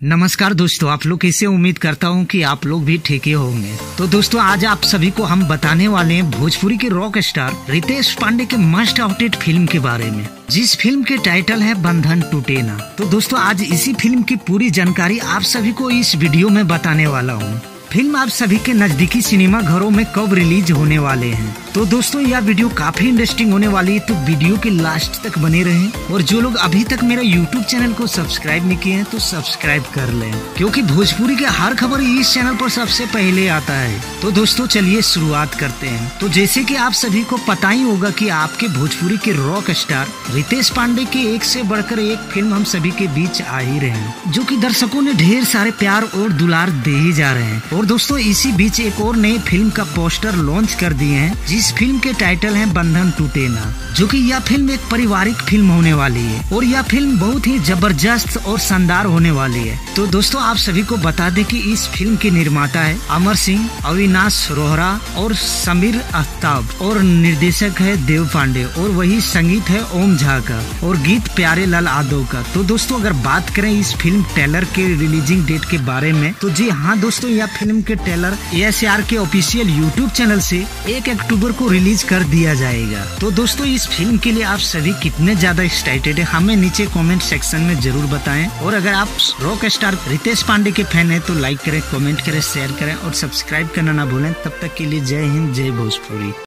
नमस्कार दोस्तों, आप लोग कैसे उम्मीद करता हूँ कि आप लोग भी ठीक होंगे। तो दोस्तों, आज आप सभी को हम बताने वाले हैं भोजपुरी के रॉक स्टार रितेश पांडे के मस्ट आउटेड फ़िल्म के बारे में, जिस फ़िल्म के टाइटल है बंधन टूटे ना। तो दोस्तों, आज इसी फ़िल्म की पूरी जानकारी आप सभी को इस वीडियो में बताने वाला हूँ। फ़िल्म आप सभी के नजदीकी सिनेमा घरों में कब रिलीज़ होने वाले हैं? तो दोस्तों, यह वीडियो काफ़ी इंटरेस्टिंग होने वाली है तो वीडियो के लास्ट तक बने रहें। और जो लोग अभी तक मेरा यूट्यूब चैनल को सब्सक्राइब नहीं किए हैं तो सब्सक्राइब कर लें। क्योंकि भोजपुरी के हर खबर इस चैनल पर सबसे पहले आता है। तो दोस्तों, चलिए शुरुआत करते हैं। तो जैसे कि आप सभी को पता ही होगा कि आपके भोजपुरी के रॉक स्टार रितेश पांडे के एक से बढ़कर एक फ़िल्म हम सभी के बीच आ ही रहे हैं, जो कि दर्शकों ने ढेर सारे प्यार और दुलार दे ही जा रहे हैं। और दोस्तों, इसी बीच एक और नई फ़िल्म का पोस्टर लॉन्च कर दिए हैं, जिस फ़िल्म के टाइटल है बंधन टूटे ना, जो कि यह फ़िल्म एक पारिवारिक फ़िल्म होने वाली है, और यह फ़िल्म बहुत ही ज़बरदस्त और शानदार होने वाली है। तो दोस्तों, आप सभी को बता दें कि इस फ़िल्म के निर्माता है अमर सिंह, अविनाश रोहरा और समीर आफ्ताब और निर्देशक है देव पांडे, और वही संगीत है ओम झा का, और गीत प्यारे लाल यादव का। तो दोस्तों, अगर बात करें इस फ़िल्म टेलर के रिलीजिंग डेट के बारे में तो जी हाँ दोस्तों, यह फ़िल्म के trailer S K official YouTube channel ऐसी एक अक्टूबर को रिलीज़ कर दिया जाएगा। तो दोस्तों, इस फ़िल्म के लिए आप सभी कितने ज़्यादा एक्साइटेड है, हमें नीचे कॉमेंट सेक्शन में ज़रूर बताए। और अगर आप रॉक स्टार रितेश पांडे के फ़ैन है तो लाइक करें कॉमेंट करें शेयर करें और सब्सक्राइब करना ना भूलें। तब तक के लिए जय हिंद, जय भोजपुरी।